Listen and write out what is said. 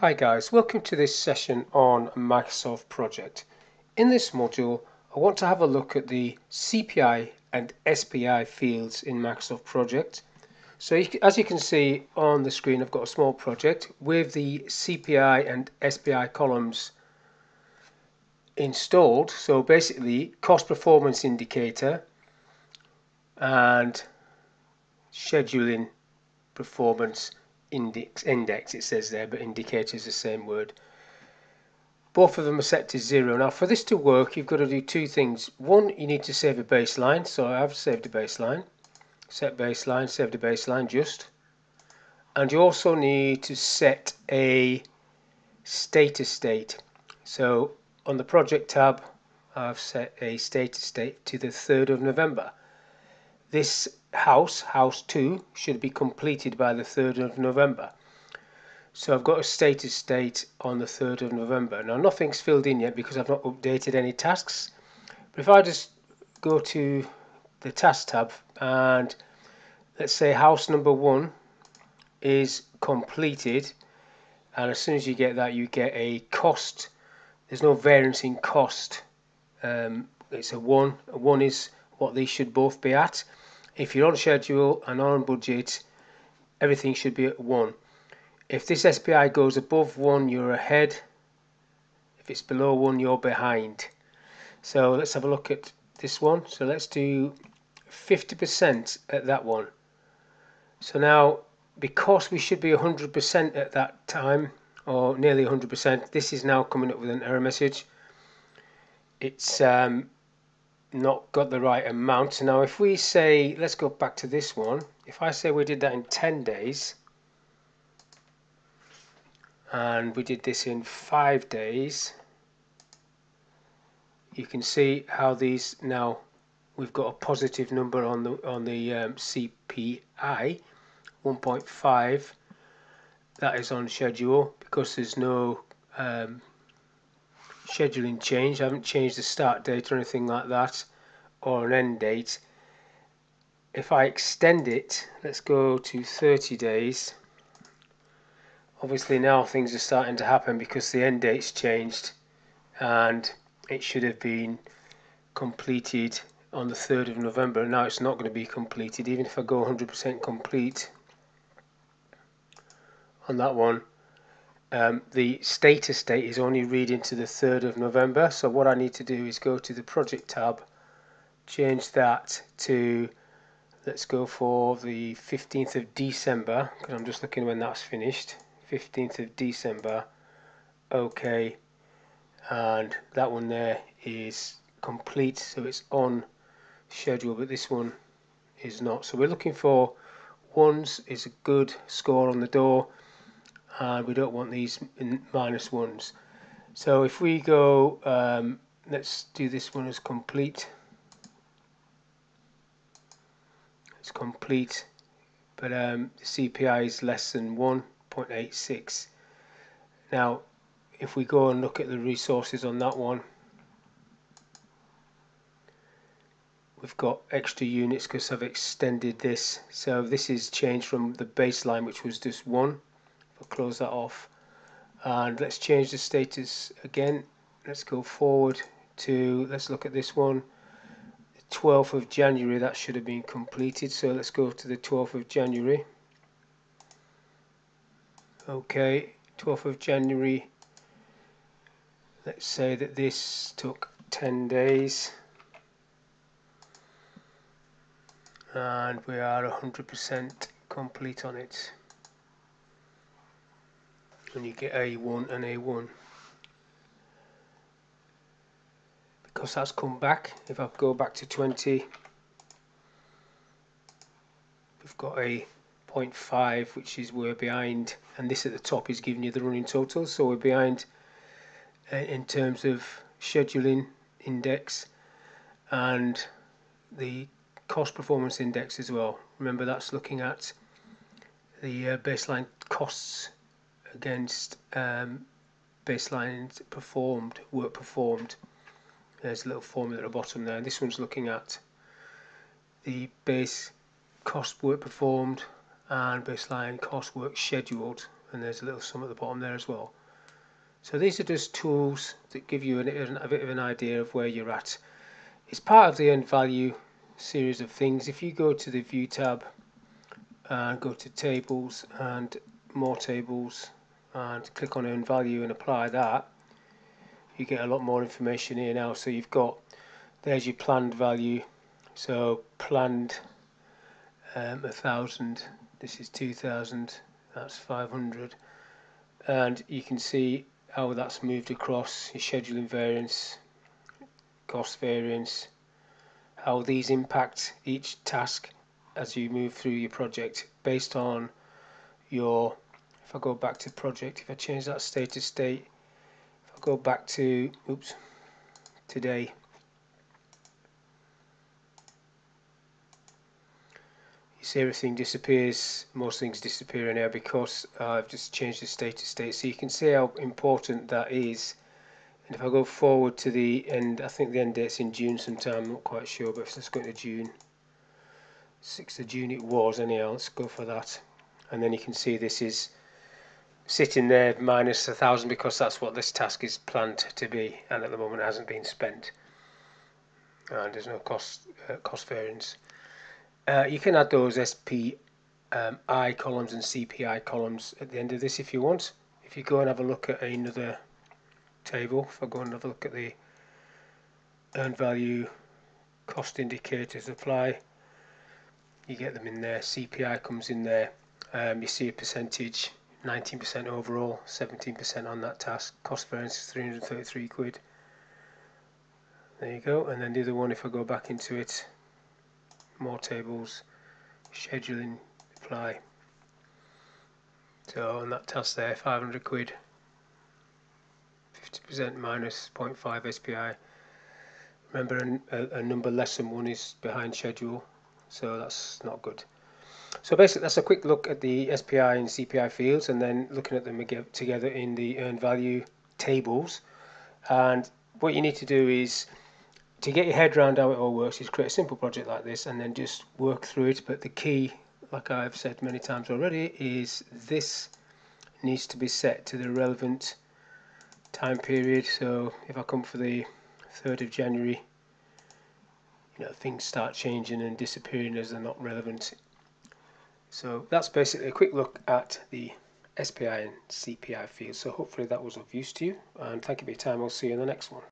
Hi guys, welcome to this session on Microsoft Project. In this module, I want to have a look at the CPI and SPI fields in Microsoft Project. So as you can see on the screen, I've got a small project with the CPI and SPI columns installed. So basically, cost performance indicator and scheduling performance index index it says there but indicator is the same word. Both of them are set to zero. Now for this to work you've got to do two things. One you need to save a baseline. So I've saved a baseline. Set baseline saved a baseline just. And you also need to set a status date. So on the project tab I've set a status date to the 3rd of November. This house, house 2, should be completed by the 3rd of November. So I've got a status date on the 3rd of November. Now nothing's filled in yet because I've not updated any tasks. But if I just go to the task tab and let's say house number 1 is completed and as soon as you get that you get a cost there's no variance in cost um, it's a 1 a 1 is what they should both be at if you're on schedule and on budget, everything should be at 1. If this SPI goes above 1, you're ahead. If it's below 1, you're behind. So let's have a look at this one. So let's do 50% at that one. So now, because we should be 100% at that time, or nearly 100%, this is now coming up with an error message. It's um, not got the right amount. Now if we say, let's go back to this one, if I say we did that in 10 days, and we did this in 5 days, you can see how these now, we've got a positive number on the, on the um, CPI, 1.5, that is on schedule because there's no um, scheduling change. I haven't changed the start date or anything like that or an end date. If I extend it, let's go to 30 days. Obviously now things are starting to happen because the end date's changed and it should have been completed on the 3rd of November. Now it's not going to be completed even if I go 100% complete on that one um, the status date is only reading to the 3rd of November so what I need to do is go to the project tab change that to let's go for the 15th of December because I'm just looking when that's finished. 15th of December okay. And that one there is complete so it's on schedule but this one is not. So we're looking for ones is a good score on the door and we don't want these minus ones. So if we go um, let's do this one as complete. It's complete but um, the CPI is less than 1.86 now if we go and look at the resources on that one we've got extra units because I've extended this. So this is changed from the baseline which was just one I'll close that off. And let's change the status again. Let's go forward to let's look at this one. The 12th of January that should have been completed. So let's go to the 12th of January. Okay 12th of January. Let's say that this took 10 days. And we are 100% complete on it and you get A1 and A1 because that's come back. If I go back to 20 we've got a 0.5 which is we're behind. And this at the top is giving you the running total. So we're behind uh, in terms of scheduling index and the cost performance index as well. Remember that's looking at the uh, baseline costs against um, baselines performed, work performed. There's a little formula at the bottom there. This one's looking at the base cost work performed and baseline cost work scheduled and there's a little sum at the bottom there as well. So these are just tools that give you an, a bit of an idea of where you're at. It's part of the earned value series of things. If you go to the view tab and go to tables and more tables and click on earned value and apply that, you get a lot more information here now. So you've got, there's your planned value. So planned um, a thousand, this is 2000, that's 500. And you can see how that's moved across your scheduling variance, cost variance, how these impact each task as you move through your project based on your if I go back to project if I change that status date if I go back to oops today. You see everything disappears. Most things disappear now because I've just changed the status date. So you can see how important that is. And if I go forward to the end I think the end date's in June sometime. I'm not quite sure but if let's go to June 6th of June it was anyhow. Let's go for that. And then you can see this is sitting there minus a thousand because that's what this task is planned to be and at the moment hasn't been spent and there's no cost uh, cost variance uh, you can add those SPI um, columns and CPI columns at the end of this if you want. If you go and have a look at another table, if I go and have a look at the earned value cost indicators apply, you get them in there. CPI comes in there. Um, you see a percentage, 19% overall, 17% on that task. Cost variance is 333 quid. There you go. And then the other one, if I go back into it, more tables, scheduling, apply. So on that task there, 500 quid, 50% minus 0.5 SPI. Remember a, a number less than one is behind schedule, so that's not good. So basically that's a quick look at the SPI and CPI fields and then looking at them together in the earned value tables. And what you need to do is to get your head around how it all works is create a simple project like this and then just work through it but the key like I've said many times already is this needs to be set to the relevant time period so if I come for the 3rd of January you know things start changing and disappearing as they're not relevant so that's basically a quick look at the SPI and CPI fields. So hopefully that was of use to you and thank you for your time. I'll see you in the next one